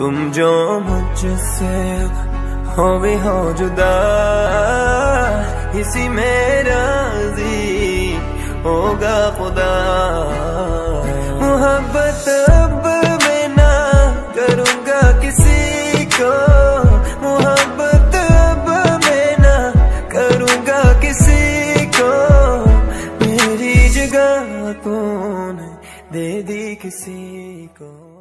तुम जो मुझसे हो भी हो जुदा। इसी में राज़ी होगा खुदा। मोहब्बत अब मैं ना करूँगा किसी को। मोहब्बत अब मैं ना करूँगा किसी को। मेरी जगह तूने दे दी किसी को?